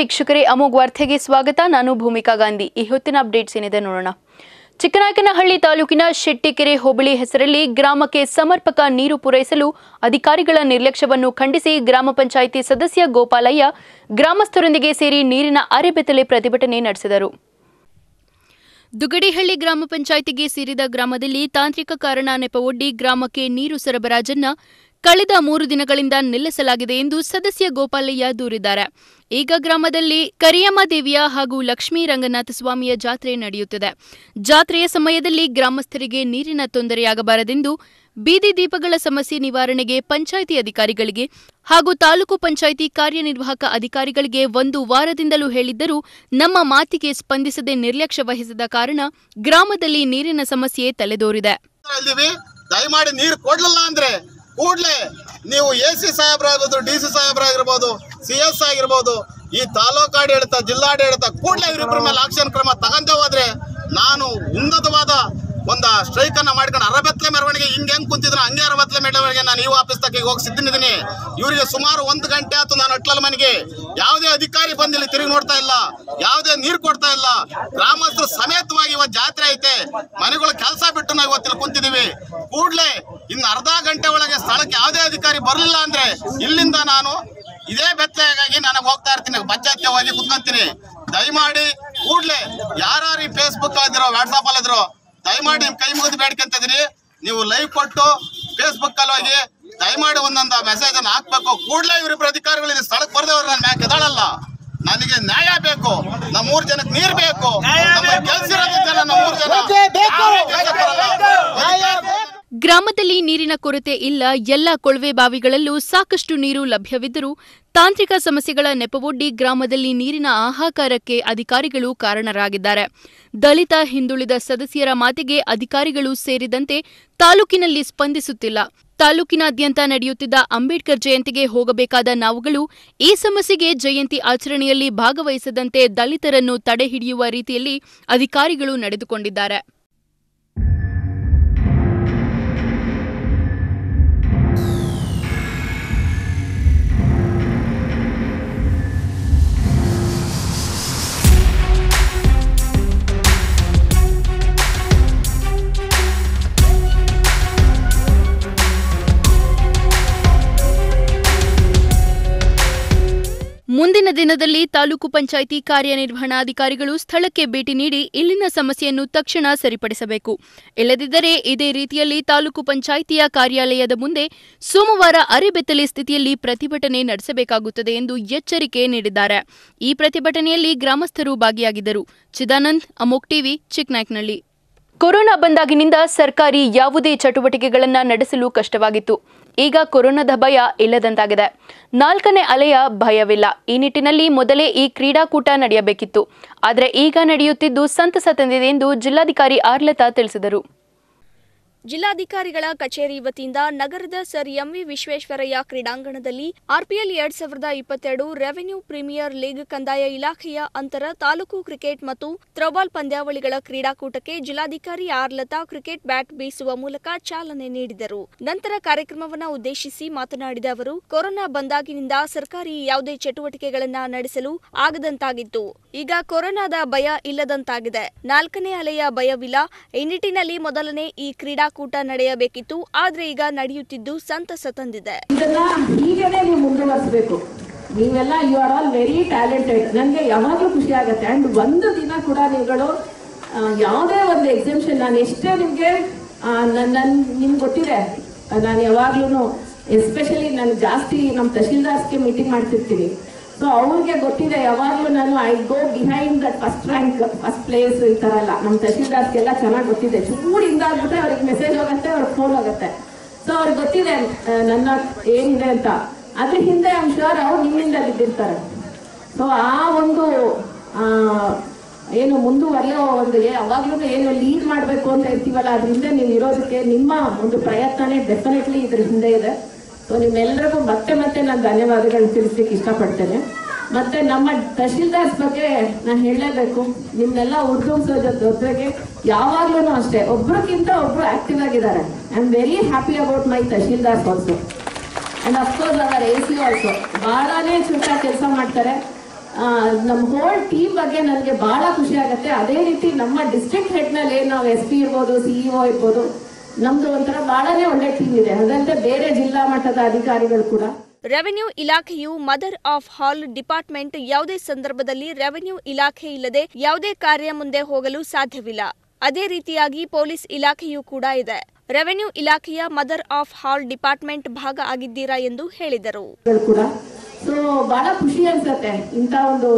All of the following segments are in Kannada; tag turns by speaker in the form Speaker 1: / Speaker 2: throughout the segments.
Speaker 1: ವೀಕ್ಷಕರೇ, ಅಮೋಘ್ ವಾರ್ತೆಗೆ ಸ್ವಾಗತ. ನಾನು ಭೂಮಿಕಾ ಗಾಂಧಿ. ಈ ಹೊತ್ತಿನ ಅಪ್ಡೇಟ್ಸ್ ಏನಿದೆ ನೋಡೋಣ. ಚಿಕ್ಕನಾಯಕನಹಳ್ಳಿ ತಾಲೂಕಿನ ಶೆಟ್ಟಿಕೆರೆ ಹೋಬಳಿ ಹೆಸರಲ್ಲಿ ಗ್ರಾಮಕ್ಕೆ ಸಮರ್ಪಕ ನೀರು ಪೂರೈಸಲು ಅಧಿಕಾರಿಗಳ ನಿರ್ಲಕ್ಷ್ಯವನ್ನು ಖಂಡಿಸಿ ಗ್ರಾಮ ಪಂಚಾಯಿತಿ ಸದಸ್ಯ ಗೋಪಾಲಯ್ಯ ಗ್ರಾಮಸ್ಥರೊಂದಿಗೆ ಸೇರಿ ನೀರಿನ ಅರೆಬೆತ್ತಲೆ ಪ್ರತಿಭಟನೆ ನಡೆಸಿದರು. ದುಗಡಿಹಳ್ಳಿ ಗ್ರಾಮ ಪಂಚಾಯಿತಿಗೆ ಸೇರಿದ ಗ್ರಾಮದಲ್ಲಿ ತಾಂತ್ರಿಕ ಕಾರಣ ನೆಪವೊಡ್ಡಿ ಗ್ರಾಮಕ್ಕೆ ನೀರು ಸರಬರಾಜನ್ನ ಕಳೆದ ಮೂರು ದಿನಗಳಿಂದ ನಿಲ್ಲಿಸಲಾಗಿದೆ ಎಂದು ಸದಸ್ಯ ಗೋಪಾಲಯ್ಯ ದೂರಿದ್ದಾರೆ. ಈಗ ಗ್ರಾಮದಲ್ಲಿ ಕರಿಯಮ್ಮ ದೇವಿಯ ಹಾಗೂ ಲಕ್ಷ್ಮೀ ರಂಗನಾಥ ಸ್ವಾಮಿಯ ಜಾತ್ರೆ ನಡೆಯುತ್ತಿದೆ. ಜಾತ್ರೆಯ ಸಮಯದಲ್ಲಿ ಗ್ರಾಮಸ್ಥರಿಗೆ ನೀರಿನ ತೊಂದರೆಯಾಗಬಾರದೆಂದು ಬೀದಿ ದೀಪಗಳ ಸಮಸ್ಯೆ ನಿವಾರಣೆಗೆ ಪಂಚಾಯಿತಿ ಅಧಿಕಾರಿಗಳಿಗೆ ಹಾಗೂ ತಾಲೂಕು ಪಂಚಾಯಿತಿ ಕಾರ್ಯನಿರ್ವಾಹಕ ಅಧಿಕಾರಿಗಳಿಗೆ ಒಂದು ವಾರದಿಂದಲೂ ಹೇಳಿದ್ದರೂ ನಮ್ಮ ಮಾತಿಗೆ ಸ್ಪಂದಿಸದೆ ನಿರ್ಲಕ್ಷ್ಯ ವಹಿಸಿದ ಕಾರಣ ಗ್ರಾಮದಲ್ಲಿ ನೀರಿನ ಸಮಸ್ಯೆ ತಲೆದೋರಿದೆ.
Speaker 2: ದಯಮಾಡಿ ನೀರು ಕೊಡ್ಲಿಲ್ಲ ಅಂದ್ರೆ ಕೂಡ್ಲೆ ನೀವು ಎ ಸಿ ಸಾಹೇಬ್ರಾಗ್ಬೋದು ಡಿ ಸಿ ಸಾಹೇಬರಾಗಿರ್ಬೋದು, ಸಿ ಎಸ್ ಆಗಿರ್ಬೋದು, ಈ ತಾಲೂಕು ಆಡಳಿತ, ಜಿಲ್ಲಾಡಳಿತ ಕೂಡಲೇ ಇವರಿಬ್ಬರ ಮೇಲೆ ಆಕ್ಷನ್ ಕ್ರಮ ತಗೊಂಡೇ ಹೋದ್ರೆ ನಾನು ಉನ್ನತವಾದ ಒಂದು ಸ್ಟ್ರೈಕ್ ಅನ್ನ ಮಾಡ್ಕೊಂಡು ಅರಬತ್ಲೆ ಮೆರವಣಿಗೆ ಹಿಂಗೆ ಹೆಂಗ್ ಕುಂತಿದ್ರು ಹಂಗೆ ಅರಬತ್ಲೆ ಮೆರವಣಿಗೆ ನಾನು ಈ ಆಫೀಸ್ ತಕ್ಕ ಹೋಗಿ ಸಿದ್ಧನಿದ್ದೀನಿ. ಇವರಿಗೆ ಸುಮಾರು ಒಂದು ಗಂಟೆ ಆಯ್ತು ನಾನು ಅಟ್ಲಲ್ ಮನೆಗೆ. ಯಾವುದೇ ಅಧಿಕಾರಿ ಬಂದಿಲ್ಲ, ತಿರುಗಿ ನೋಡ್ತಾ ಇಲ್ಲ. ಯಾವುದೇ ನೀರು ಕೊಡ್ತಾ ಇಲ್ಲ. ಗ್ರಾಮಸ್ಥರು ಸಮೇತವಾಗಿ ಇವತ್ತು ಜಾತ್ರೆ ಐತೆ. ಮನೆಗಳ ಕೆಲಸ ಬಿಟ್ಟು ನಾವು ಇವತ್ತಿಲ್ಲಿ ಕುಂತಿದೀವಿ. ಕೂಡಲೇ ಇನ್ನು ಅರ್ಧ ಗಂಟೆ ಒಳಗೆ ಸ್ಥಳಕ್ಕೆ ಯಾವುದೇ ಅಧಿಕಾರಿ ಬರಲಿಲ್ಲ ಅಂದ್ರೆ ಇಲ್ಲಿಂದ ನಾನು ಇದೇ ಬೆತ್ತಲೆಗಾಗಿ ನಾನು ಹೋಗ್ತಾ ಇರ್ತೀನಿ. ಪಂಚಾಯತ್ಗೆ ಹೋಗಿ ಕುತ್ಕೊಂತೀನಿ. ದಯಮಾಡಿ ಕೂಡಲೇ ಯಾರು ಫೇಸ್ಬುಕ್ ಅಲ್ಲಿರೋ ವಾಟ್ಸಾಪ್ ಅಲ್ಲಿದ್ರು ದಯಮಾಡಿ ನಿಮ್ ಕೈ ಮುಗಿದು ಬೇಡ್ಕೊಂತಿದೀನಿ ನೀವು ಲೈವ್ ಕೊಟ್ಟು ಫೇಸ್ಬುಕ್ ಅಲ್ಲಿ ಹೋಗಿ ದಯಮಾಡಿ ಒಂದೊಂದು ಮೆಸೇಜ್ ಅನ್ನ ಹಾಕ್ಬೇಕು. ಕೂಡ್ಲೇ ಇವ್ರಿಬ್ರು ಅಧಿಕಾರಿಗಳು ಇಲ್ಲಿ ಸ್ಥಳಕ್ಕೆ ಬರ್ದವ್ರು ನಾನು ಮ್ಯಾಕ್ ಎದಾಳಲ್ಲ ನನಗೆ ನ್ಯಾಯ ಬೇಕು. ನಮ್ಮ ಮೂರ್ ಜನಕ್ಕೆ ನೀರ್ ಬೇಕು. ನಮ್ಮ ಜನ ನಮ್ಮ ಮೂರ್ ಜನ ಯಾರೂ
Speaker 1: ಗ್ರಾಮದಲ್ಲಿ ನೀರಿನ ಕೊರತೆ ಇಲ್ಲ. ಎಲ್ಲಾ ಕೊಳವೆ ಬಾವಿಗಳಲ್ಲೂ ಸಾಕಷ್ಟು ನೀರು ಲಭ್ಯವಿದ್ದರೂ ತಾಂತ್ರಿಕ ಸಮಸ್ಯೆಗಳ ನೆಪವೊಡ್ಡಿ ಗ್ರಾಮದಲ್ಲಿ ನೀರಿನ ಹಾಹಾಕಾರಕ್ಕೆ ಅಧಿಕಾರಿಗಳು ಕಾರಣರಾಗಿದ್ದಾರೆ. ದಲಿತ, ಹಿಂದುಳಿದ ಸದಸ್ಯರ ಮಾತಿಗೆ ಅಧಿಕಾರಿಗಳು ಸೇರಿದಂತೆ ತಾಲೂಕಿನಲ್ಲಿ ಸ್ಪಂದಿಸುತ್ತಿಲ್ಲ. ತಾಲೂಕಿನಾದ್ಯಂತ ನಡೆಯುತ್ತಿದ್ದ ಅಂಬೇಡ್ಕರ್ ಜಯಂತಿಗೆ ಹೋಗಬೇಕಾದ ನಾವುಗಳು ಈ ಸಮಸ್ಯೆಗೆ ಜಯಂತಿ ಆಚರಣೆಯಲ್ಲಿ ಭಾಗವಹಿಸದಂತೆ ದಲಿತರನ್ನು ತಡೆಹಿಡಿಯುವ ರೀತಿಯಲ್ಲಿ ಅಧಿಕಾರಿಗಳು ನಡೆದುಕೊಂಡಿದ್ದಾರೆ. ಮುಂದಿನ ದಿನದಲ್ಲಿ ತಾಲೂಕು ಪಂಚಾಯಿತಿ ಕಾರ್ಯನಿರ್ವಹಣಾಧಿಕಾರಿಗಳು ಸ್ಥಳಕ್ಕೆ ಭೇಟಿ ನೀಡಿ ಇಲ್ಲಿನ ಸಮಸ್ಯೆಯನ್ನು ತಕ್ಷಣ ಸರಿಪಡಿಸಬೇಕು. ಇಲ್ಲದಿದ್ದರೆ ಇದೇ ರೀತಿಯಲ್ಲಿ ತಾಲೂಕು ಪಂಚಾಯಿತಿಯ ಕಾರ್ಯಾಲಯದ ಮುಂದೆ ಸೋಮವಾರ ಅರೆಬೆತ್ತಲೆ ಸ್ಥಿತಿಯಲ್ಲಿ ಪ್ರತಿಭಟನೆ ನಡೆಸಬೇಕಾಗುತ್ತದೆ ಎಂದು ಎಚ್ಚರಿಕೆ ನೀಡಿದ್ದಾರೆ. ಈ ಪ್ರತಿಭಟನೆಯಲ್ಲಿ ಗ್ರಾಮಸ್ಥರು ಭಾಗಿಯಾಗಿದ್ದರು. ಚಿದಾನಂದ್, ಅಮೋಕ್ ಟಿವಿ ಚಿಕ್ನಾಯ್ಕ್ನಲ್ಲಿ ಕೊರೋನಾ ಬಂದಾಗಿನಿಂದ ಸರ್ಕಾರಿ ಯಾವುದೇ ಚಟುವಟಿಕೆಗಳನ್ನು ನಡೆಸಲು ಕಷ್ಟವಾಗಿತ್ತು. ಈಗ ಕೊರೋನಾದ ಭಯ ಇಲ್ಲದಂತಾಗಿದೆ. ನಾಲ್ಕನೇ ಅಲೆಯ ಭಯವಿಲ್ಲ. ಈ ನಿಟ್ಟಿನಲ್ಲಿ ಮೊದಲೇ ಈ ಕ್ರೀಡಾಕೂಟ ನಡೆಯಬೇಕಿತ್ತು. ಆದರೆ ಈಗ ನಡೆಯುತ್ತಿದ್ದು ಸಂತಸ ತಂದಿದೆ ಎಂದು ಜಿಲ್ಲಾಧಿಕಾರಿ ಆರ್ಲತಾ ತಿಳಿಸಿದರು.
Speaker 3: ಜಿಲ್ಲಾಧಿಕಾರಿಗಳ ಕಚೇರಿ ವತಿಯಿಂದ ನಗರದ ಸರ್ ಎಂವಿ ವಿಶ್ವೇಶ್ವರಯ್ಯ ಕ್ರೀಡಾಂಗಣದಲ್ಲಿ ಆರ್ಪಿಎಲ್ ಎರಡ್ ಸಾವಿರದ ಇಪ್ಪತ್ತೆರಡು ರೆವೆನ್ಯೂ ಪ್ರೀಮಿಯರ್ ಲೀಗ್ ಕಂದಾಯ ಇಲಾಖೆಯ ಅಂತರ ತಾಲೂಕು ಕ್ರಿಕೆಟ್ ಮತ್ತು ಥ್ರೋಬಾಲ್ ಪಂದ್ಯಾವಳಿಗಳ ಕ್ರೀಡಾಕೂಟಕ್ಕೆ ಜಿಲ್ಲಾಧಿಕಾರಿ ಆರ್. ಲತಾ ಕ್ರಿಕೆಟ್ ಬ್ಯಾಟ್ ಬೀಸುವ ಮೂಲಕ ಚಾಲನೆ ನೀಡಿದರು. ನಂತರ ಕಾರ್ಯಕ್ರಮವನ್ನು ಉದ್ದೇಶಿಸಿ ಮಾತನಾಡಿದ ಅವರು, ಕೊರೋನಾ ಬಂದಾಗಿನಿಂದ ಸರ್ಕಾರಿ ಯಾವುದೇ ಚಟುವಟಿಕೆಗಳನ್ನ ನಡೆಸಲು ಆಗದಂತಾಗಿತ್ತು. ಈಗ ಕೊರೋನಾದ ಭಯ ಇಲ್ಲದಂತಾಗಿದೆ. ನಾಲ್ಕನೇ ಅಲೆಯ ಭಯವಿಲ್ಲ. ಈ ನಿಟ್ಟಿನಲ್ಲಿ ಮೊದಲನೇ ಈ ಕ್ರೀಡಾಕೂಟ ನಡೆಯಬೇಕಿತ್ತು, ಆದ್ರೆ ಈಗ ನಡೆಯುತ್ತಿದ್ದು ಸಂತಸ ತಂದಿದೆ.
Speaker 4: ಹೀಗೇನೆ ನೀವು ಮುಂದುವರಿಸಬೇಕು. ನೀವೆಲ್ಲ you are all very talented ನನಗೆ ಯಾವಾಗಲೂ ಖುಷಿ ಆಗುತ್ತೆ. ಆ್ಯಂಡ್ ಒಂದು ದಿನ ಕೂಡ ನೀವುಗಳು ಯಾವುದೇ ಒಂದು ಎಕ್ಸಿಬಿಷನ್ ನಾನು ಎಷ್ಟೇ ನಿಮಗೆ ನನ್ನ ನಿಮ್ಗೆ ಗೊತ್ತಿದೆ. ನಾನು ಯಾವಾಗ್ಲೂ ಎಸ್ಪೆಷಲಿ ನಾನು ಜಾಸ್ತಿ ನಮ್ಮ ತಹಶೀಲ್ದಾರ್ಸ್ಗೆ ಮೀಟಿಂಗ್ ಮಾಡ್ತಿರ್ತೀನಿ. ಸೊ ಅವ್ರಿಗೆ ಗೊತ್ತಿದೆ, ಯಾವಾಗಲೂ ನಾನು I go behind that first rank first place ಈ ಥರ ಎಲ್ಲ. ನಮ್ಮ ತಹಶೀಲ್ದಾರ್ಗೆಲ್ಲ ಚೆನ್ನಾಗಿ ಗೊತ್ತಿದೆ. ಚೂರು ಹಿಂದಾಗ್ಬಿಟ್ರೆ ಅವ್ರಿಗೆ ಮೆಸೇಜ್ ಹೋಗುತ್ತೆ, ಅವ್ರಿಗೆ ಫೋನ್ ಹೋಗುತ್ತೆ. ಸೊ ಅವ್ರಿಗೆ ಗೊತ್ತಿದೆ ನನ್ನ ಏನಿದೆ ಅಂತ. ಅದ್ರ ಹಿಂದೆ ಐಮ್ ಶೋರ್ ಅವ್ರು ನಿಮ್ಮಿಂದ ಬಿದ್ದಿರ್ತಾರೆ. ಸೊ ಆ ಒಂದು ಏನು ಮುಂದುವರೆಯೋ ಒಂದು ಯಾವಾಗ್ಲೂ ಏನು ಲೀಡ್ ಮಾಡಬೇಕು ಅಂತ ಇರ್ತೀವಲ್ಲ ಅದ್ರ ಹಿಂದೆ ನೀವು ಇರೋದಕ್ಕೆ ನಿಮ್ಮ ಒಂದು ಪ್ರಯತ್ನನೇ ಡೆಫಿನೆಟ್ಲಿ ಇದ್ರ ಹಿಂದೆ ಇದೆ. ಸೊ ನಿಮ್ಮೆಲ್ಲರಿಗೂ ಮತ್ತೆ ಮತ್ತೆ ನಾನು ಧನ್ಯವಾದಗಳನ್ನ ತಿಳಿಸ್ಲಿಕ್ಕೆ ಇಷ್ಟಪಡ್ತೇನೆ. ಮತ್ತೆ ನಮ್ಮ ತಹಶೀಲ್ದಾರ್ಸ್ ಬಗ್ಗೆ ನಾನು ಹೇಳಲೇಬೇಕು. ನಿಮ್ನೆಲ್ಲ ಉರ್ದುಂಸೋ ಜೊತೆಗೆ ಯಾವಾಗ್ಲೂ ಅಷ್ಟೇ, ಒಬ್ರಿಗಿಂತ ಒಬ್ರು ಆಕ್ಟಿವ್ ಆಗಿದ್ದಾರೆ. I am very happy about my tahsildars also and of course our A C also ಬಹಳನೇ ಚುಟ್ಟ ಕೆಲಸ ಮಾಡ್ತಾರೆ. ನಮ್ಮ ಹೋಲ್ ಟೀಮ್ ಬಗ್ಗೆ ನನಗೆ ಬಹಳ ಖುಷಿ ಆಗುತ್ತೆ. ಅದೇ ರೀತಿ ನಮ್ಮ ಡಿಸ್ಟ್ರಿಕ್ಟ್ ಹೆಡ್ನಲ್ಲಿ ನಾವು ಎಸ್ ಪಿ ಇರ್ಬೋದು ಸಿಇಒ ಇರ್ಬೋದು. ನಮ್ದು ಒಂಥರ ಬಹಳನೇ ಒಳ್ಳೆ ಟೀಮ್ ಇದೆ. ಅದಂತೆ ಬೇರೆ ಜಿಲ್ಲಾ ಮಟ್ಟದ ಅಧಿಕಾರಿಗಳು ಕೂಡ.
Speaker 3: ರೆವೆನ್ಯೂ ಇಲಾಖೆಯು ಮದರ್ ಆಫ್ ಹಾಲ್ ಡಿಪಾರ್ಟ್ಮೆಂಟ್ ಯಾವುದೇ ಸಂದರ್ಭದಲ್ಲಿ ರೆವೆನ್ಯೂ ಇಲಾಖೆ ಇಲ್ಲದೆ ಯಾವುದೇ ಕಾರ್ಯ ಮುಂದೆ ಹೋಗಲು ಸಾಧ್ಯವಿಲ್ಲ. ಅದೇ ರೀತಿಯಾಗಿ ಪೊಲೀಸ್ ಇಲಾಖೆಯೂ ಕೂಡ ಇದೆ. ರೆವೆನ್ಯೂ ಇಲಾಖೆಯ ಮದರ್ ಆಫ್ ಹಾಲ್ ಡಿಪಾರ್ಟ್ಮೆಂಟ್ ಭಾಗ ಆಗಿದ್ದೀರಾ ಎಂದು ಹೇಳಿದರು.
Speaker 4: ಗಳು ಕೂಡ. ಸೊ ಬಹಳ ಖುಷಿ ಅನ್ಸತ್ತೆ ಇಂಥ ಒಂದು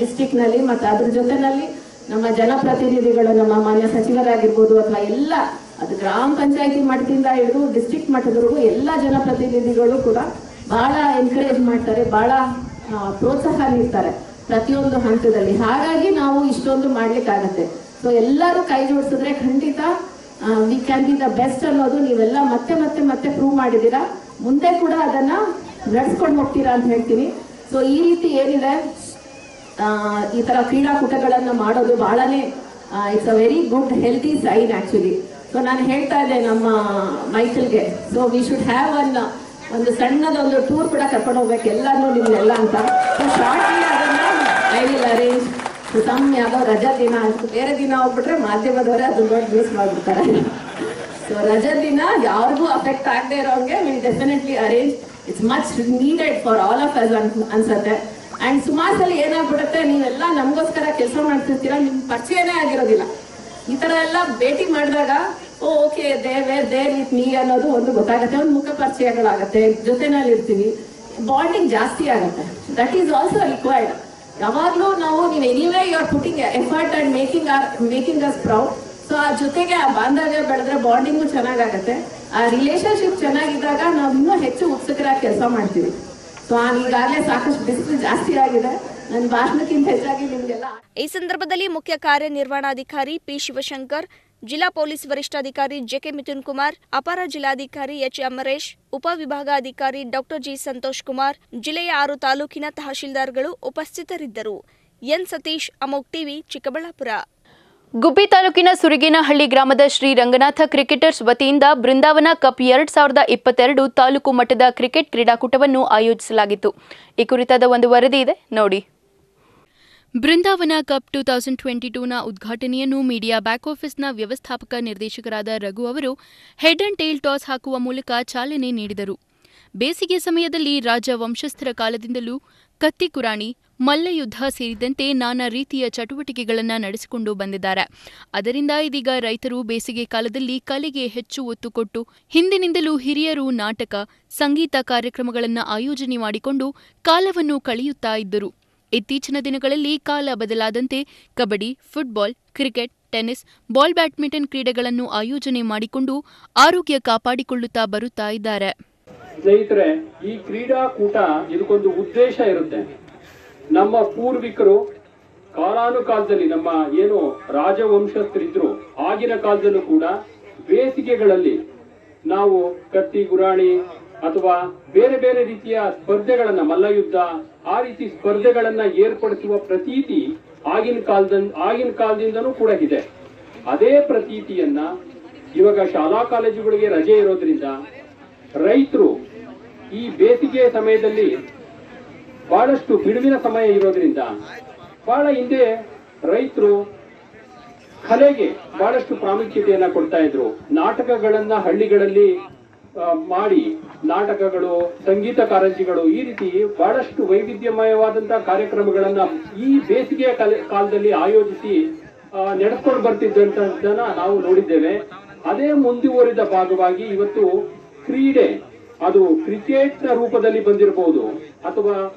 Speaker 4: ಡಿಸ್ಟಿಕ್ನಲ್ಲಿ ಮತ್ತೆ ಅದ್ರ ಜೊತೆನಲ್ಲಿ ನಮ್ಮ ಜನಪ್ರತಿನಿಧಿಗಳು ನಮ್ಮ ಮಾನ್ಯ ಸಚಿವರಾಗಿರ್ಬೋದು ಅಥವಾ ಎಲ್ಲ ಅದು ಗ್ರಾಮ ಪಂಚಾಯತಿ ಮಟ್ಟದಿಂದ ಹಿಡಿದು ಡಿಸ್ಟಿಕ್ ಮಟ್ಟದವರೆಗೂ ಎಲ್ಲ ಜನಪ್ರತಿನಿಧಿಗಳು ಕೂಡ ಬಹಳ ಎನ್ಕರೇಜ್ ಮಾಡ್ತಾರೆ, ಬಹಳ ಪ್ರೋತ್ಸಾಹ ನೀಡ್ತಾರೆ ಪ್ರತಿಯೊಂದು ಹಂತದಲ್ಲಿ. ಹಾಗಾಗಿ ನಾವು ಇಷ್ಟೊಂದು ಮಾಡ್ಲಿಕ್ಕಾಗತ್ತೆ. ಸೊ ಎಲ್ಲರೂ ಕೈ ಜೋಡಿಸಿದ್ರೆ ಖಂಡಿತ we can be the best ಅನ್ನೋದು ನೀವೆಲ್ಲ ಮತ್ತೆ ಮತ್ತೆ ಮತ್ತೆ ಪ್ರೂವ್ ಮಾಡಿದ್ದೀರಾ. ಮುಂದೆ ಕೂಡ ಅದನ್ನ ನಡ್ಸ್ಕೊಂಡು ಹೋಗ್ತೀರಾ ಅಂತ ಹೇಳ್ತೀನಿ. ಸೊ ಈ ರೀತಿ ಏನಿದೆ ಈ ತರ ಕ್ರೀಡಾಕೂಟಗಳನ್ನ ಮಾಡೋದು ಬಹಳನೇ it's a very good healthy sign actually so ನಾನು ಹೇಳ್ತಾ ಇದ್ದೆ ನಮ್ಮ ಮೈಕಲ್ಗೆ so we should have an ಒಂದು ಸಣ್ಣದೊಂದು ಟೂರ್ ಕೂಡ ಕರ್ಕೊಂಡು ಹೋಗ್ಬೇಕು ಎಲ್ಲಾನು ನಿಮ್ಗೆಲ್ಲ ಅಂತ. So I will arrange some ಯಾವುದೋ ರಜಾ ದಿನ ಅಂತ. ಬೇರೆ ದಿನ ಹೋಗ್ಬಿಟ್ರೆ ಮಾಧ್ಯಮದವರೇ ಅದನ್ನ ದೊಡ್ಡ ಮಿಸ್ ಮಾಡ್ಬಿಡ್ತಾರೆ. ಸೊ ರಜಾ ದಿನ ಯಾರಿಗೂ ಅಫೆಕ್ಟ್ ಆಗದೆ ಇರೋಂಗೆ will definitely arrange it's much needed for all of us ಅನ್ಸತ್ತೆ. ಅಂಡ್ ಸುಮಾರು ಸಲ ಏನಾಗ್ಬಿಡುತ್ತೆ, ನೀವೆಲ್ಲ ನಮಗೋಸ್ಕರ ಕೆಲಸ ಮಾಡ್ತಿರ್ತೀರಾ, ನಿಮ್ ಪರಿಚಯನೇ ಆಗಿರೋದಿಲ್ಲ. ಈ ತರ ಎಲ್ಲ ಭೇಟಿ ಮಾಡಿದಾಗ, ಓ, okay, they were there with ನೀ ಅನ್ನೋದು ಒಂದು ಗೊತ್ತಾಗತ್ತೆ, ಒಂದು ಮುಖ ಪರಿಚಯಗಳಾಗತ್ತೆ, ಜೊತೆನಲ್ಲಿ ಇರ್ತೀವಿ. ಬಾಂಡಿಂಗ್ ಜಾಸ್ತಿ ಆಗುತ್ತೆ. ದಟ್ ಈಸ್ ಆಲ್ಸೋ ರಿಕ್ವೈರ್ಡ್ ಯಾವಾಗ್ಲೂ ನಾವು, ನೀವು anyway you are putting effort and making are making us proud so ಆ ಜೊತೆಗೆ ಆ ಬಾಂಧವ್ಯ ಬೆಳೆದ್ರೆ ಬಾಂಡಿಂಗು ಚೆನ್ನಾಗಾಗತ್ತೆ. ಆ ರಿಲೇಶನ್ಶಿಪ್ ಚೆನ್ನಾಗಿದ್ದಾಗ ನಾವು ಇನ್ನೂ ಹೆಚ್ಚು ಉತ್ಸುಕರಾಗಿ ಕೆಲಸ ಮಾಡ್ತೀವಿ. ಸೊ ಈಗಾಗಲೇ ಸಾಕಷ್ಟು ಬಿಸಿಲು ಜಾಸ್ತಿ ಆಗಿದೆ. ನನ್ನ ಭಾಷಣಕ್ಕಿಂತ ಹೆಚ್ಚಾಗಿ ನಿಮ್ಗೆಲ್ಲ
Speaker 3: ಈ ಸಂದರ್ಭದಲ್ಲಿ ಮುಖ್ಯ ಕಾರ್ಯನಿರ್ವಹಣಾಧಿಕಾರಿ ಪಿ ಶಿವಶಂಕರ್ ಜಿಲ್ಲಾ ಪೊಲೀಸ್ ವರಿಷ್ಠಾಧಿಕಾರಿ ಜೆಕೆ ಮಿಥುನ್ ಕುಮಾರ್ ಅಪರ ಜಿಲ್ಲಾಧಿಕಾರಿ ಎಚ್ ಅಮರೇಶ್ ಉಪವಿಭಾಗಾಧಿಕಾರಿ ಡಾಕ್ಟರ್ ಜಿ ಸಂತೋಷ್ ಕುಮಾರ್ ಜಿಲ್ಲೆಯ ಆರು ತಾಲೂಕಿನ ತಹಶೀಲ್ದಾರ್ಗಳು ಉಪಸ್ಥಿತರಿದ್ದರು. ಎನ್ ಸತೀಶ್ ಅಮೋಕ್ ಟಿವಿ ಚಿಕ್ಕಬಳ್ಳಾಪುರ.
Speaker 1: ಗುಬ್ಬಿ ತಾಲೂಕಿನ ಸುರಗೇನಹಳ್ಳಿ ಗ್ರಾಮದ ಶ್ರೀ ರಂಗನಾಥ ಕ್ರಿಕೆಟರ್ಸ್ ವತಿಯಿಂದ ಬೃಂದಾವನ ಕಪ್ ಎರಡ್ ಸಾವಿರದ ಇಪ್ಪತ್ತೆರಡು ತಾಲೂಕು ಮಟ್ಟದ ಕ್ರಿಕೆಟ್ ಕ್ರೀಡಾಕೂಟವನ್ನು ಆಯೋಜಿಸಲಾಗಿತ್ತು. ಈ ಕುರಿತಾದ ಒಂದು ವರದಿ ಇದೆ ನೋಡಿ. Brindavan cup two thousand twenty ಟೂನ ಉದ್ಘಾಟನೆಯನ್ನು ಮೀಡಿಯಾ ಬ್ಯಾಕ್ ಆಫೀಸ್ನ ವ್ಯವಸ್ಥಾಪಕ ನಿರ್ದೇಶಕರಾದ ರಘು ಅವರು ಹೆಡ್ ಅಂಡ್ ಟೇಲ್ ಟಾಸ್ ಹಾಕುವ ಮೂಲಕ ಚಾಲನೆ ನೀಡಿದರು. ಬೇಸಿಗೆ ಸಮಯದಲ್ಲಿ ರಾಜ ವಂಶಸ್ಥರ ಕಾಲದಿಂದಲೂ ಕತ್ತಿ ಕುರಾಣಿ, ಮಲ್ಲಯುದ್ಧ ಸೇರಿದಂತೆ ನಾನಾ ರೀತಿಯ ಚಟುವಟಿಕೆಗಳನ್ನು ನಡೆಸಿಕೊಂಡು ಬಂದಿದ್ದಾರೆ. ಅದರಿಂದ ಇದೀಗ ರೈತರು ಬೇಸಿಗೆ ಕಾಲದಲ್ಲಿ ಕಲೆಗೆ ಹೆಚ್ಚು ಒತ್ತು ಕೊಟ್ಟು ಹಿಂದಿನಿಂದಲೂ ಹಿರಿಯರು ನಾಟಕ, ಸಂಗೀತ ಕಾರ್ಯಕ್ರಮಗಳನ್ನು ಆಯೋಜನೆ ಮಾಡಿಕೊಂಡು ಕಾಲವನ್ನು ಕಳೆಯುತ್ತಾ ಇದ್ದರು. ಇತ್ತೀಚಿನ ದಿನಗಳಲ್ಲಿ ಕಾಲ ಬದಲಾದಂತೆ kabaddi, football, cricket tennis ball badminton ಕ್ರೀಡೆಗಳನ್ನು ಆಯೋಜನೆ ಮಾಡಿಕೊಂಡು ಆರೋಗ್ಯ ಕಾಪಾಡಿಕೊಳ್ಳುತ್ತಾ ಬರುತ್ತಾ ಇದ್ದಾರೆ.
Speaker 5: ಸ್ನೇಹಿತರೆ, ಈ ಕ್ರೀಡಾಕೂಟ ಇದಕ್ಕೊಂದು ಉದ್ದೇಶ ಇರುತ್ತೆ. ನಮ್ಮ ಪೂರ್ವಿಕರು ಕಾಲಾನುಕಾಲದಲ್ಲಿ ನಮ್ಮ ಏನು ರಾಜವಂಶಸ್ಥರಿದ್ರು, ಆಗಿನ ಕಾಲದಲ್ಲೂ ಕೂಡ ಬೇಸಿಗೆಗಳಲ್ಲಿ ನಾವು ಕತ್ತಿ, ಗುರಾಣಿ ಅಥವಾ ಬೇರೆ ಬೇರೆ ರೀತಿಯ ಸ್ಪರ್ಧೆಗಳನ್ನ, ಮಲ್ಲಯುದ್ಧ, ಆ ರೀತಿ ಸ್ಪರ್ಧೆಗಳನ್ನ ಏರ್ಪಡಿಸುವ ಪ್ರತೀತಿ ಆಗಿನ ಕಾಲದ ಆಗಿನ ಕಾಲದಿಂದನೂ ಕೂಡ ಇದೆ. ಅದೇ ಪ್ರತೀತಿಯನ್ನ ಇವಾಗ ಶಾಲಾ ಕಾಲೇಜುಗಳಿಗೆ ರಜೆ ಇರೋದ್ರಿಂದ ರೈತರು ಈ ಬೇಸಿಗೆ ಸಮಯದಲ್ಲಿ ಬಹಳಷ್ಟು ಬಿಡುವಿನ ಸಮಯ ಇರೋದ್ರಿಂದ ಬಹಳ ಹಿಂದೆ ರೈತರು ಕಲೆಗೆ ಬಹಳಷ್ಟು ಪ್ರಾಮುಖ್ಯತೆಯನ್ನ ಕೊಡ್ತಾ ಇದ್ರು. ನಾಟಕಗಳನ್ನ ಹಳ್ಳಿಗಳಲ್ಲಿ ಮಾಡಿ ನಾಟಕಗಳು, ಸಂಗೀತ ಕಾರಂಜಿಗಳು ಈ ರೀತಿ ಬಹಳಷ್ಟು ವೈವಿಧ್ಯಮಯವಾದಂತಹ ಕಾರ್ಯಕ್ರಮಗಳನ್ನ ಈ ಬೇಸಿಗೆಯ ಕಾಲ- ಕಾಲದಲ್ಲಿ ಆಯೋಜಿಸಿ ನಡೆಸ್ಕೊಂಡು ಬರ್ತಿದ್ದಂತದನ್ನ ನಾವು ನೋಡಿದ್ದೇವೆ. ಅದೇ ಮುಂದುವರಿದ ಭಾಗವಾಗಿ ಇವತ್ತು ಕ್ರೀಡೆ, ಅದು ಕ್ರಿಕೆಟ್ನ ರೂಪದಲ್ಲಿ ಬಂದಿರಬಹುದು, ಅಥವಾ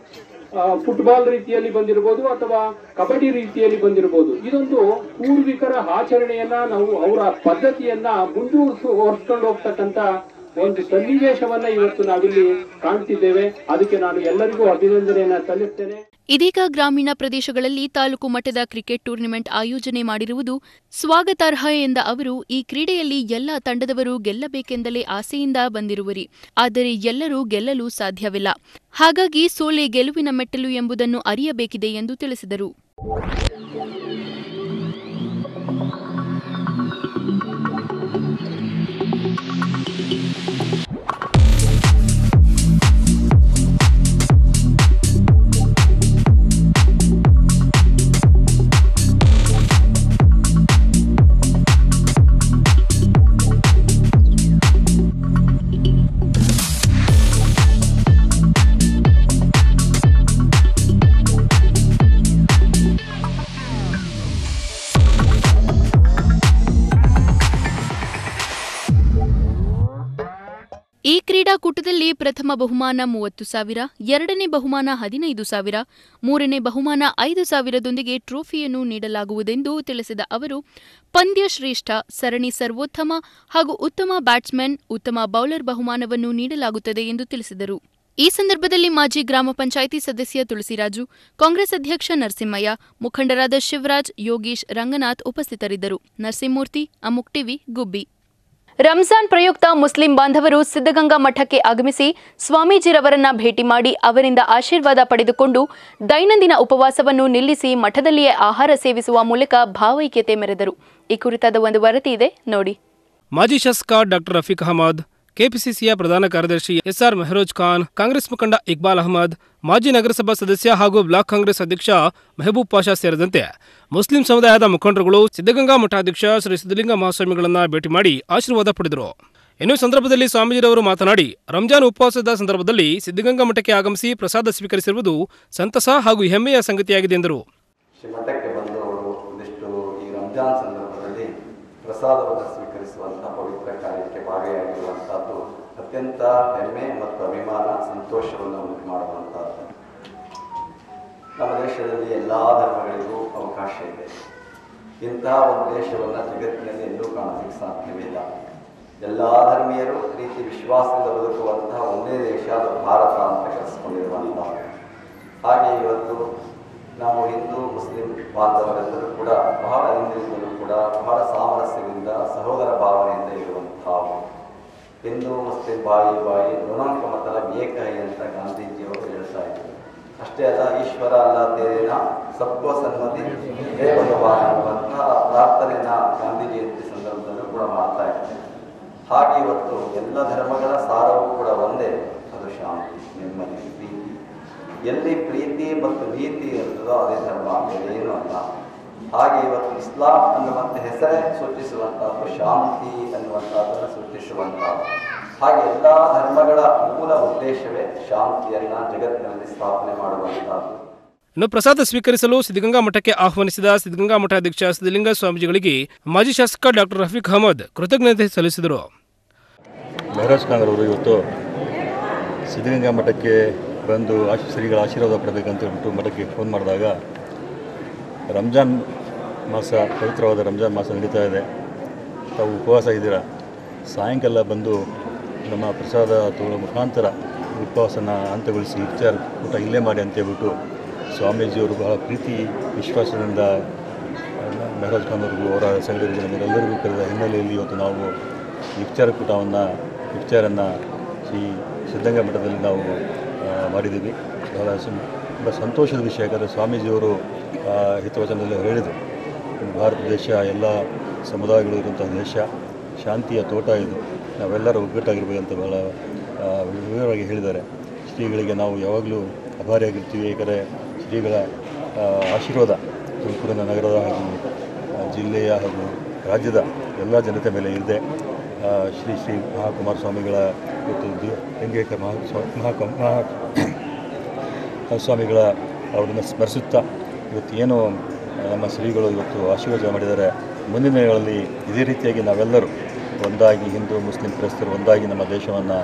Speaker 5: ಫುಟ್ಬಾಲ್ ರೀತಿಯಲ್ಲಿ ಬಂದಿರಬಹುದು, ಅಥವಾ ಕಬಡ್ಡಿ ರೀತಿಯಲ್ಲಿ ಬಂದಿರಬಹುದು. ಇದೊಂದು ಪೂರ್ವಿಕರ ಆಚರಣೆಯನ್ನ ನಾವು ಅವರ ಪದ್ಧತಿಯನ್ನ ಮುಂದುವರಿಸ್ಕೊಂಡು ಹೋಗ್ತಕ್ಕಂತ ಒಂದು ಸನ್ನಿವೇಶವನ್ನ ಇವತ್ತು ನಾವಿಲ್ಲಿ ಕಾಣ್ತಿದ್ದೇವೆ. ಅದಕ್ಕೆ ನಾನು ಎಲ್ಲರಿಗೂ ಅಭಿನಂದನೆಯನ್ನ ಸಲ್ಲಿಸ್ತೇನೆ.
Speaker 1: ಇದೀಗ ಗ್ರಾಮೀಣ ಪ್ರದೇಶಗಳಲ್ಲಿ ತಾಲೂಕು ಮಟ್ಟದ ಕ್ರಿಕೆಟ್ ಟೂರ್ನಿಮೆಂಟ್ ಆಯೋಜನೆ ಮಾಡಿರುವುದು ಸ್ವಾಗತಾರ್ಹ ಎಂದ ಅವರು, ಈ ಕ್ರೀಡೆಯಲ್ಲಿ ಎಲ್ಲ ತಂಡದವರು ಗೆಲ್ಲಬೇಕೆಂದಲೇ ಆಸೆಯಿಂದ ಬಂದಿರುವರಿ. ಆದರೆ ಎಲ್ಲರೂ ಗೆಲ್ಲಲು ಸಾಧ್ಯವಿಲ್ಲ. ಹಾಗಾಗಿ ಸೋಲೆ ಗೆಲುವಿನ ಮೆಟ್ಟಲು ಎಂಬುದನ್ನು ಅರಿಯಬೇಕಿದೆ ಎಂದು ತಿಳಿಸಿದರು. ಪ್ರಥಮ ಬಹುಮಾನ ಮೂವತ್ತು ಸಾವಿರ, ಎರಡನೇ ಬಹುಮಾನ ಹದಿನೈದು ಸಾವಿರ, ಮೂರನೇ ಬಹುಮಾನ ಐದು ಸಾವಿರದೊಂದಿಗೆ ಟ್ರೋಫಿಯನ್ನು ನೀಡಲಾಗುವುದೆಂದು ತಿಳಿಸಿದ ಅವರು, ಪಂದ್ಯ ಶ್ರೇಷ್ಠ, ಸರಣಿ ಸರ್ವೋತ್ತಮ ಹಾಗೂ ಉತ್ತಮ ಬ್ಯಾಟ್ಸ್ಮನ್ ಉತ್ತಮ ಬೌಲರ್ ಬಹುಮಾನವನ್ನು ನೀಡಲಾಗುತ್ತದೆ ಎಂದು ತಿಳಿಸಿದರು. ಈ ಸಂದರ್ಭದಲ್ಲಿ ಮಾಜಿ ಗ್ರಾಮ ಪಂಚಾಯಿತಿ ಸದಸ್ಯ ತುಳಸಿರಾಜು, ಕಾಂಗ್ರೆಸ್ ಅಧ್ಯಕ್ಷ ನರಸಿಂಹಯ್ಯ, ಮುಖಂಡರಾದ ಶಿವರಾಜ್, ಯೋಗೀಶ್ ರಂಗನಾಥ್ ಉಪಸ್ಥಿತರಿದ್ದರು. ನರಸಿಂಹಮೂರ್ತಿ, ಅಮುಕ್ ಟಿವಿ, ಗುಬ್ಬಿ. ರಂಜಾನ್ ಪ್ರಯುಕ್ತ ಮುಸ್ಲಿಂ ಬಾಂಧವರು ಸಿದ್ಧಗಂಗಾ ಮಠಕ್ಕೆ ಆಗಮಿಸಿ ಸ್ವಾಮೀಜಿರವರನ್ನ ಭೇಟಿ ಮಾಡಿ ಅವರಿಂದ ಆಶೀರ್ವಾದ ಪಡೆದುಕೊಂಡು ದೈನಂದಿನ ಉಪವಾಸವನ್ನು ನಿಲ್ಲಿಸಿ ಮಠದಲ್ಲಿಯೇ ಆಹಾರ ಸೇವಿಸುವ ಮೂಲಕ ಭಾವೈಕ್ಯತೆ ಮೆರೆದರು. ಈ ಕುರಿತಾದ ಒಂದು ವರದಿ ಇದೆ, ನೋಡಿ.
Speaker 6: ಮಾಜಿ ಶಾಸಕ ಡಾಕ್ಟರ್ ರಫೀಕ್ ಅಹಮದ್ ಕೆಪಿಸಿಸಿಯ ಪ್ರಧಾನ ಕಾರ್ಯದರ್ಶಿ ಎಸ್ಆರ್ ಮೆಹರೋಜ್ ಖಾನ್, ಕಾಂಗ್ರೆಸ್ ಮುಖಂಡ ಇಕ್ಬಾಲ್ ಅಹಮದ್, ಮಾಜಿ ನಗರಸಭಾ ಸದಸ್ಯ ಹಾಗೂ ಬ್ಲಾಕ್ ಕಾಂಗ್ರೆಸ್ ಅಧ್ಯಕ್ಷ ಮೆಹಬೂಬ್ ಪಾಷಾ ಸೇರಿದಂತೆ ಮುಸ್ಲಿಂ ಸಮುದಾಯದ ಮುಖಂಡರುಗಳು ಸಿದ್ದಗಂಗಾ ಮಠಾಧ್ಯಕ್ಷ ಶ್ರೀ ಸಿದ್ದಲಿಂಗ ಮಹಾಸ್ವಾಮಿಗಳನ್ನು ಭೇಟಿ ಮಾಡಿ ಆಶೀರ್ವಾದ ಪಡೆದರು. ಇನ್ನು ಸಂದರ್ಭದಲ್ಲಿ ಸ್ವಾಮೀಜಿರವರು ಮಾತನಾಡಿ, ರಂಜಾನ್ ಉಪವಾಸದ ಸಂದರ್ಭದಲ್ಲಿ ಸಿದ್ದಗಂಗಾ ಮಠಕ್ಕೆ ಆಗಮಿಸಿ ಪ್ರಸಾದ ಸ್ವೀಕರಿಸಿರುವುದು ಸಂತಸ ಹಾಗೂ ಹೆಮ್ಮೆಯ ಸಂಗತಿಯಾಗಿದೆ ಎಂದರು.
Speaker 7: ಪ್ರಸಾದವನ್ನು ಸ್ವೀಕರಿಸುವಂತಹ ಪವಿತ್ರ ಕಾರ್ಯಕ್ಕೆ ಭಾಗಿಯಾಗಿರುವಂತಹದ್ದು ಅತ್ಯಂತ ಹೆಮ್ಮೆ ಮತ್ತು ಅಭಿಮಾನ, ಸಂತೋಷವನ್ನು ಉಂಟು ಮಾಡುವಂತಹದ್ದು ನಮ್ಮ ದೇಶದಲ್ಲಿ ಎಲ್ಲ ಧರ್ಮಗಳಿಗೂ ಅವಕಾಶ ಇದೆ. ಇಂತಹ ಒಂದು ದೇಶವನ್ನು ಜಗತ್ತಿನಲ್ಲಿ ಎಲ್ಲೂ ಕಾಣಲಿಕ್ಕೆ ಸಾಧ್ಯವಿಲ್ಲ ಎಲ್ಲ ಧರ್ಮೀಯರು ರೀತಿ ವಿಶ್ವಾಸದಿಂದ ಬದುಕುವಂತಹ ಒಂದೇ ದೇಶ ಅದು ಭಾರತ ಅಂತ ಕರೆಸ್ಕೊಂಡಿರುವಂತಹ ಹಾಗೆ. ಇವತ್ತು ನಾವು ಹಿಂದೂ, ಮುಸ್ಲಿಂ ಬಾಂಧವರೆಲ್ಲರೂ ಕೂಡ ಬಹಳ ಹಿಂದಿನಿಂದಲೂ ಕೂಡ ಬಹಳ ಸಾಮರಸ್ಯದಿಂದ, ಸಹೋದರ ಭಾವನೆಯಿಂದ ಇರುವಂತಹ ಹಿಂದೂ ಮುಸ್ಲಿಂ ಬಾಯಿ ಬಾಯಿ ಋಣಾಂಕ ಮತಲ ಏಕ ಅಂತ ಗಾಂಧೀಜಿಯವರು ಹೇಳ್ತಾ ಇದ್ದರು ಅಷ್ಟೇ ಅಲ್ಲ, ಈಶ್ವರ ಅಲ್ಲ ತೇರಿನ ಸತ್ವ ಸನ್ಮತಿ ಹೇ ಭಗವಾನ್ ಗಾಂಧಿ ಜಯಂತಿ ಸಂದರ್ಭದಲ್ಲೂ ಕೂಡ ಮಾಡ್ತಾ ಇದ್ದಾರೆ ಹಾಗೆ ಇವತ್ತು ಎಲ್ಲ ಧರ್ಮಗಳ ಸಾರವೂ ಕೂಡ ಒಂದೇ. ಅದು ಶಾಂತಿ, ನೆಮ್ಮದಿ, ಪ್ರೀತಿ. ಎಲ್ಲಿ ಪ್ರೀತಿ ಮತ್ತು ನೀತಿ ಇರ್ತದೋ ಅದೇ ಧರ್ಮ, ಬೇರೆ ಏನೂ ಅಲ್ಲ. ಹಾಗೆ ಇವತ್ತು ಇಸ್ಲಾಂ ಅನ್ನುವಂಥ ಹೆಸರೇ ಸೂಚಿಸುವಂತಹದ್ದು ಶಾಂತಿ. ಅನ್ನುವಂಥದ್ದನ್ನು ಸೃಷ್ಟಿಸುವಂತಹ ಹಾಗೆ ಎಲ್ಲ ಧರ್ಮಗಳ ಮೂಲ ಉದ್ದೇಶವೇ ಶಾಂತಿಯನ್ನ ಜಗತ್ತಿನಲ್ಲಿ ಸ್ಥಾಪನೆ ಮಾಡುವಂತಹದ್ದು
Speaker 6: ಇನ್ನು ಪ್ರಸಾದ ಸ್ವೀಕರಿಸಲು ಸಿದ್ಧಗಂಗಾ ಮಠಕ್ಕೆ ಆಹ್ವಾನಿಸಿದ ಸಿದ್ಧಗಂಗಾ ಮಠಾಧ್ಯಕ್ಷ ಸಿದ್ಧಲಿಂಗ ಸ್ವಾಮೀಜಿಗಳಿಗೆ ಮಾಜಿ ಶಾಸಕ ಡಾಕ್ಟರ್ ರಫೀಕ್ ಅಹಮದ್ ಕೃತಜ್ಞತೆ ಸಲ್ಲಿಸಿದರು.
Speaker 8: ಮಹಾರಾಜ್ ಖಾನ್ ಅವರು ಇವತ್ತು ಸಿದ್ಧಗಂಗಾ ಮಠಕ್ಕೆ ಬಂದು ಆಶಿ ಶ್ರೀಗಳ ಆಶೀರ್ವಾದ ಪಡಬೇಕಂತ ಹೇಳ್ಬಿಟ್ಟು ಮಠಕ್ಕೆ ಫೋನ್ ಮಾಡಿದಾಗ ರಂಜಾನ್ ಮಾಸ ಪವಿತ್ರವಾದ ರಂಜಾನ್ ಮಾಸ ನಡೀತಾ ಇದೆ. ತಾವು ಉಪವಾಸ ಇದ್ದೀರಾ? ಸಾಯಂಕಾಲ ಬಂದು ನಮ್ಮ ಪ್ರಸಾದ ತಗೊಳ್ಳೋ ಮುಖಾಂತರ ಉಪವಾಸನ ಅಂತ್ಯಗೊಳಿಸಿ ಇಚ್ಛಾರ ಊಟ ಇಲ್ಲೇ ಮಾಡಿ ಅಂತ ಹೇಳ್ಬಿಟ್ಟು ಸ್ವಾಮೀಜಿಯವರು ಬಹಳ ಪ್ರೀತಿ, ವಿಶ್ವಾಸದಿಂದ ಮೆಹರಾಜ್ ಖಾನ್ ಅವ್ರಿಗೂ ಅವರ ಸಂಘಟನೆಗೆ ಎಲ್ಲರಿಗೂ ಕರೆದ ಹಿನ್ನೆಲೆಯಲ್ಲಿ ಇವತ್ತು ನಾವು ಇಫ್ತಾರ್ ಕೂಟವನ್ನು ಇಫ್ತಾರನ್ನು ಈ ಸಿದ್ಧಗಂಗಾ ಮಠದಲ್ಲಿ ನಾವು ಮಾಡಿದ್ದೀವಿ. ಬಹಳ ತುಂಬ ಸಂತೋಷದ ವಿಷಯ ಯಾಕಂದರೆ ಸ್ವಾಮೀಜಿಯವರು ಹಿತವಚನದಲ್ಲಿ ಹೇಳಿದರು. ಭಾರತ ದೇಶ ಎಲ್ಲ ಸಮುದಾಯಗಳು ಇರುವಂಥ ದೇಶ ಶಾಂತಿಯ ತೋಟ ಇದು. ನಾವೆಲ್ಲರೂ ಒಗ್ಗಟ್ಟಾಗಿರ್ಬೇಕು ಅಂತ ಬಹಳ ಆ, ವಿವರವಾಗಿ ಹೇಳಿದ್ದಾರೆ. ಶ್ರೀಗಳಿಗೆ ನಾವು ಯಾವಾಗಲೂ ಅಭಾರಿಯಾಗಿರ್ತೀವಿ. ಏಕೆಂದರೆ ಶ್ರೀಗಳ ಆಶೀರ್ವಾದ ತುಮಕೂರಿನ ನಗರದ ಹಾಗೂ ಜಿಲ್ಲೆಯ ಹಾಗೂ ರಾಜ್ಯದ ಎಲ್ಲ ಜನತೆ ಮೇಲೆ ಇದೆ ಶ್ರೀ ಶ್ರೀ ಮಹಾಕುಮಾರ ಸ್ವಾಮಿಗಳ ಮತ್ತು ಲಿಂಗೇಕರ್ ಮಹಾ ಮಹಾ ಸ್ವಾಮಿಗಳ ಅವರನ್ನು ಸ್ಮರಿಸುತ್ತಾ ಇವತ್ತು ಏನು ನಮ್ಮ ಶ್ರೀಗಳು ಇವತ್ತು ಆಶೀರ್ವಾದ ಮಾಡಿದ್ದಾರೆ ಮುಂದಿನ ದಿನಗಳಲ್ಲಿ ಇದೇ ರೀತಿಯಾಗಿ ನಾವೆಲ್ಲರೂ ಒಂದಾಗಿ ಹಿಂದೂ ಮುಸ್ಲಿಂ ಕ್ರೈಸ್ತರು ಒಂದಾಗಿ ನಮ್ಮ ದೇಶವನ್ನು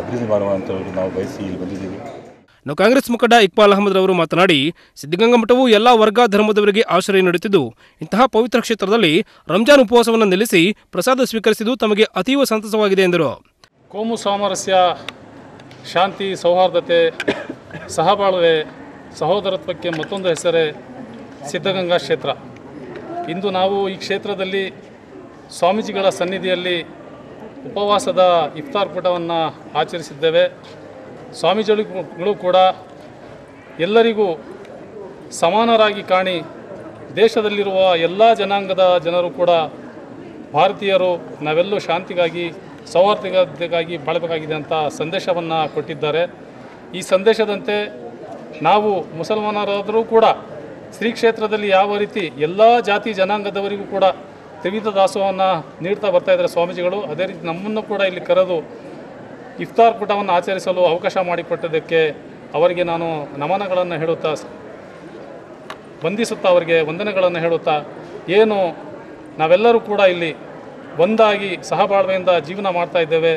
Speaker 8: ಅಭಿವೃದ್ಧಿ ಅಂತ ಹೇಳಿ ನಾವು ಬಯಸಿ ಇಲ್ಲಿ ಬಂದಿದ್ದೀವಿ.
Speaker 6: ನಾವು ಕಾಂಗ್ರೆಸ್ ಮುಖಂಡ ಇಕ್ಬಾಲ್ ಅಹಮದ್ ಅವರು ಮಾತನಾಡಿ ಸಿದ್ಧಗಂಗಾ ಮಠವು ಎಲ್ಲ ವರ್ಗ ಧರ್ಮದವರಿಗೆ ಆಶ್ರಯ ನೀಡುತ್ತಿದ್ದು ಇಂತಹ ಪವಿತ್ರ ಕ್ಷೇತ್ರದಲ್ಲಿ ರಂಜಾನ್ ಉಪವಾಸವನ್ನು ನಿಲ್ಲಿಸಿ ಪ್ರಸಾದ ಸ್ವೀಕರಿಸಿದ್ದು ತಮಗೆ ಅತೀವ ಸಂತಸವಾಗಿದೆ ಎಂದರು.
Speaker 9: ಕೋಮು ಸಾಮರಸ್ಯ ಶಾಂತಿ ಸೌಹಾರ್ದತೆ ಸಹಬಾಳ್ವೆ ಸಹೋದರತ್ವಕ್ಕೆ ಮತ್ತೊಂದು ಹೆಸರೇ ಸಿದ್ಧಗಂಗಾ ಕ್ಷೇತ್ರ. ಇಂದು ನಾವು ಈ ಕ್ಷೇತ್ರದಲ್ಲಿ ಸ್ವಾಮೀಜಿಗಳ ಸನ್ನಿಧಿಯಲ್ಲಿ ಉಪವಾಸದ ಇಫ್ತಾರ್ ಕೂಟವನ್ನು ಆಚರಿಸಿದ್ದೇವೆ. ಸ್ವಾಮೀಜಿಗಳು ಕೂಡ ಎಲ್ಲರಿಗೂ ಸಮಾನರಾಗಿ ಕಾಣಿ ದೇಶದಲ್ಲಿರುವ ಎಲ್ಲ ಜನಾಂಗದ ಜನರು ಕೂಡ ಭಾರತೀಯರು ನಾವೆಲ್ಲೂ ಶಾಂತಿಗಾಗಿ, ಸೌಹಾರ್ದತೆಗಾಗಿ ಬಾಳಬೇಕಾಗಿದೆ ಅಂತ ಸಂದೇಶವನ್ನು ಕೊಟ್ಟಿದ್ದಾರೆ. ಈ ಸಂದೇಶದಂತೆ ನಾವು ಮುಸಲ್ಮಾನರಾದರೂ ಕೂಡ ಶ್ರೀ ಕ್ಷೇತ್ರದಲ್ಲಿ ಯಾವ ರೀತಿ ಎಲ್ಲ ಜಾತಿ ಜನಾಂಗದವರಿಗೂ ಕೂಡ ತ್ರಿವಿಧ ದಾಸೋಹವನ್ನು ನೀಡ್ತಾ ಬರ್ತಾ ಇದ್ದಾರೆ ಸ್ವಾಮೀಜಿಗಳು, ಅದೇ ರೀತಿ ನಮ್ಮನ್ನು ಕೂಡ ಇಲ್ಲಿ ಕರೆದು ಇಫ್ತಾರ್ ಕೂಟವನ್ನು ಆಚರಿಸಲು ಅವಕಾಶ ಮಾಡಿಕೊಟ್ಟದಕ್ಕೆ ಅವರಿಗೆ ನಾನು ನಮನಗಳನ್ನು ಹೇಳುತ್ತಾ ವಂದಿಸುತ್ತಾ ಅವರಿಗೆ ವಂದನೆಗಳನ್ನು ಹೇಳುತ್ತಾ ಏನು ನಾವೆಲ್ಲರೂ ಕೂಡ ಇಲ್ಲಿ ಒಂದಾಗಿ ಸಹಬಾಳ್ವೆಯಿಂದ ಜೀವನ ಮಾಡ್ತಾ ಇದ್ದೇವೆ.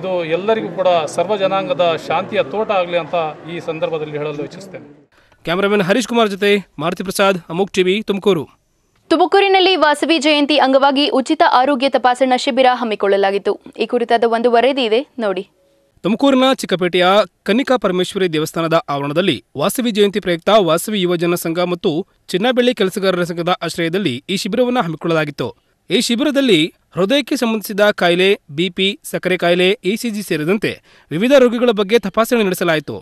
Speaker 9: ಇದು ಎಲ್ಲರಿಗೂ ಕೂಡ ಸರ್ವ ಜನಾಂಗದ ಶಾಂತಿಯ ತೋಟ ಆಗಲಿ ಅಂತ ಈ ಸಂದರ್ಭದಲ್ಲಿ ಹೇಳಲು ಇಚ್ಛಿಸ್ತೇನೆ.
Speaker 6: ಕ್ಯಾಮರಾಮನ್ ಹರೀಶ್ ಕುಮಾರ್ ಜೊತೆ ಮಾರುತಿ ಪ್ರಸಾದ್ ಅಮುಕ್ ಟಿವಿ ತುಮಕೂರು.
Speaker 1: ತುಮಕೂರಿನಲ್ಲಿ ವಾಸವಿ ಜಯಂತಿ ಅಂಗವಾಗಿ ಉಚಿತ ಆರೋಗ್ಯ ತಪಾಸಣಾ ಶಿಬಿರ ಹಮ್ಮಿಕೊಳ್ಳಲಾಗಿತ್ತು. ಈ ಕುರಿತಾದ ಒಂದು ವರದಿ ಇದೆ ನೋಡಿ.
Speaker 6: ತುಮಕೂರಿನ ಚಿಕ್ಕಪೇಟೆಯ ಕನ್ನಿಕಾ ಪರಮೇಶ್ವರಿ ದೇವಸ್ಥಾನದ ಆವರಣದಲ್ಲಿ ವಾಸವಿ ಜಯಂತಿ ಪ್ರಯುಕ್ತ ವಾಸವಿ ಯುವಜನ ಸಂಘ ಮತ್ತು ಚಿನ್ನಬೆಳ್ಳಿ ಕೆಲಸಗಾರರ ಸಂಘದ ಆಶ್ರಯದಲ್ಲಿ ಈ ಶಿಬಿರವನ್ನು ಹಮ್ಮಿಕೊಳ್ಳಲಾಗಿತ್ತು. ಈ ಶಿಬಿರದಲ್ಲಿ ಹೃದಯಕ್ಕೆ ಸಂಬಂಧಿಸಿದ ಕಾಯಿಲೆ ಬಿಪಿ ಸಕ್ಕರೆ ಕಾಯಿಲೆ ಇಸಿಜಿ ಸೇರಿದಂತೆ ವಿವಿಧ ರೋಗಿಗಳ ಬಗ್ಗೆ ತಪಾಸಣೆ ನಡೆಸಲಾಯಿತು.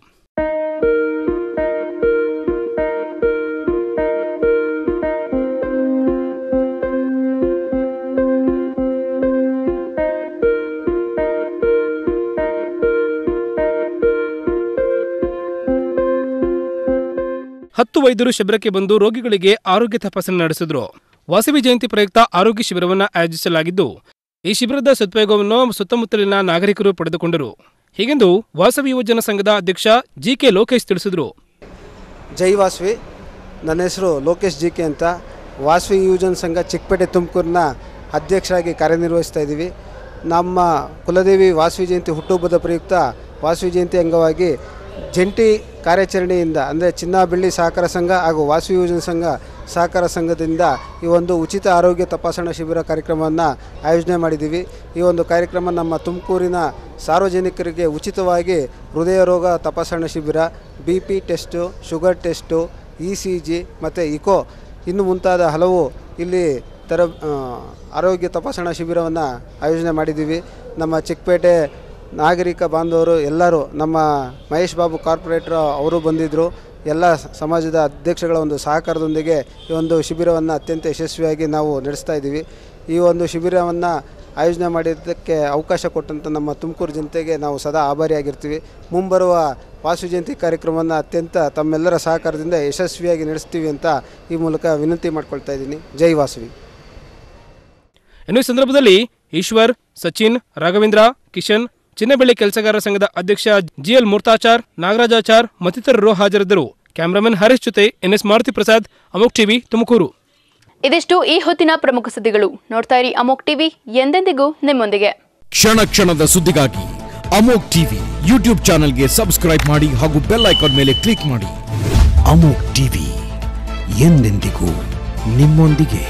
Speaker 6: ಹತ್ತು ವೈದ್ಯರು ಶಿಬಿರಕ್ಕೆ ಬಂದು ರೋಗಿಗಳಿಗೆ ಆರೋಗ್ಯ ತಪಾಸಣೆ ನಡೆಸಿದ್ರು. ವಾಸವಿ ಜಯಂತಿ ಪ್ರಯುಕ್ತ ಆರೋಗ್ಯ ಶಿಬಿರವನ್ನು ಆಯೋಜಿಸಲಾಗಿದ್ದು, ಈ ಶಿಬಿರದ ಸದುಪಯೋಗವನ್ನು ಸುತ್ತಮುತ್ತಲಿನ ನಾಗರಿಕರು ಪಡೆದುಕೊಂಡರು. ಹೀಗೆಂದು ವಾಸವಿ ಯುವಜನ ಸಂಘದ ಅಧ್ಯಕ್ಷ ಜಿ ಕೆ ಲೋಕೇಶ್ ತಿಳಿಸಿದರು.
Speaker 10: ಜೈ ವಾಸವಿ. ನನ್ನ ಹೆಸರು ಲೋಕೇಶ್ ಜಿ ಕೆ ಅಂತ. ವಾಸವಿ ಯುವಜನ ಸಂಘ ಚಿಕ್ಕಪೇಟೆ ತುಮಕೂರಿನ ಅಧ್ಯಕ್ಷರಾಗಿ ಕಾರ್ಯನಿರ್ವಹಿಸ್ತಾ ಇದ್ದೀವಿ. ನಮ್ಮ ಕುಲದೇವಿ ವಾಸವಿ ಜಯಂತಿ ಹುಟ್ಟುಹಬ್ಬದ ಪ್ರಯುಕ್ತ ವಾಸವಿ ಜಯಂತಿ ಅಂಗವಾಗಿ ಜಂಟಿ ಕಾರ್ಯಾಚರಣೆಯಿಂದ, ಅಂದರೆ ಚಿನ್ನ ಬೆಳ್ಳಿ ಸಹಕಾರ ಸಂಘ ಹಾಗೂ ವಾಸವಿ ಯೋಜನೆ ಸಂಘ ಸಹಕಾರ ಸಂಘದಿಂದ ಈ ಒಂದು ಉಚಿತ ಆರೋಗ್ಯ ತಪಾಸಣಾ ಶಿಬಿರ ಕಾರ್ಯಕ್ರಮವನ್ನು ಆಯೋಜನೆ ಮಾಡಿದ್ದೀವಿ. ಈ ಒಂದು ಕಾರ್ಯಕ್ರಮ ನಮ್ಮ ತುಮಕೂರಿನ ಸಾರ್ವಜನಿಕರಿಗೆ ಉಚಿತವಾಗಿ ಹೃದಯ ರೋಗ ತಪಾಸಣಾ ಶಿಬಿರ, B P test, sugar test, E C G ಮತ್ತು ಇಕೋ ಇನ್ನು ಮುಂತಾದ ಹಲವು ಇಲ್ಲಿ ತರ ಆರೋಗ್ಯ ತಪಾಸಣಾ ಶಿಬಿರವನ್ನು ಆಯೋಜನೆ ಮಾಡಿದ್ದೀವಿ. ನಮ್ಮ ಚಿಕ್ಕಪೇಟೆ ನಾಗರಿಕ ಬಾಂಧವರು ಎಲ್ಲರೂ ನಮ್ಮ ಮಹೇಶ್ ಬಾಬು ಕಾರ್ಪೊರೇಟರ್ ಅವರು ಬಂದಿದ್ದರು ಎಲ್ಲ ಸಮಾಜದ ಅಧ್ಯಕ್ಷಗಳ ಒಂದು ಸಹಕಾರದೊಂದಿಗೆ ಈ ಒಂದು ಶಿಬಿರವನ್ನು ಅತ್ಯಂತ ಯಶಸ್ವಿಯಾಗಿ ನಾವು ನಡೆಸ್ತಾ ಇದ್ದೀವಿ. ಈ ಒಂದು ಶಿಬಿರವನ್ನು ಆಯೋಜನೆ ಮಾಡಿದ್ದಕ್ಕೆ ಅವಕಾಶ ಕೊಟ್ಟಂಥ ನಮ್ಮ ತುಮಕೂರು ಜನತೆಗೆ ನಾವು ಸದಾ ಆಭಾರಿಯಾಗಿರ್ತೀವಿ. ಮುಂಬರುವ ವಾಸು ಜಯಂತಿ ಕಾರ್ಯಕ್ರಮವನ್ನು ಅತ್ಯಂತ ತಮ್ಮೆಲ್ಲರ ಸಹಕಾರದಿಂದ ಯಶಸ್ವಿಯಾಗಿ ನಡೆಸ್ತೀವಿ ಅಂತ ಈ ಮೂಲಕ ವಿನಂತಿ ಮಾಡ್ಕೊಳ್ತಾ ಇದ್ದೀನಿ. ಜೈ ವಾಸುವಿ.
Speaker 6: ಇನ್ನು ಈ ಸಂದರ್ಭದಲ್ಲಿ ಈಶ್ವರ್, ಸಚಿನ್, ರಾಘವೇಂದ್ರ, ಕಿಶನ್ ಚಿನ್ನಬೆಳ್ಳಿ ಕೆಲಸಗಾರರ ಸಂಘದ ಅಧ್ಯಕ್ಷ ಜಿಎಲ್ ಮುರ್ತಾಚಾರ್ ನಾಗರಾಜಾಚಾರ್ ಮತ್ತಿತರರು ಹಾಜರಿದ್ದರು. ಕ್ಯಾಮರಾಮನ್ ಹರೀಶ್ ಜೊತೆ ಎನ್ಎಸ್ ಮಾರುತಿ ಪ್ರಸಾದ್ ಅಮೋಕ್ ಟಿವಿ ತುಮಕೂರು.
Speaker 1: ಇದಿಷ್ಟು ಈ ಹೊತ್ತಿನ ಪ್ರಮುಖ ಸುದ್ದಿಗಳು. ನೋಡ್ತಾ ಇರಿ ಅಮೋಕ್ ಟಿವಿ ಎಂದೆಂದಿಗೂ ನಿಮ್ಮೊಂದಿಗೆ.
Speaker 11: ಕ್ಷಣ ಕ್ಷಣದ ಸುದ್ದಿಗಾಗಿ ಅಮೋಕ್ ಟಿವಿ ಯೂಟ್ಯೂಬ್ ಚಾನೆಲ್ಗೆ ಸಬ್ಸ್ಕ್ರೈಬ್ ಮಾಡಿ ಹಾಗೂ ಬೆಲ್ ಐಕಾನ್ ಮೇಲೆ ಕ್ಲಿಕ್ ಮಾಡಿ. ಅಮೋಕ್ ಟಿವಿ ಎಂದೆಂದಿಗೂ ನಿಮ್ಮೊಂದಿಗೆ.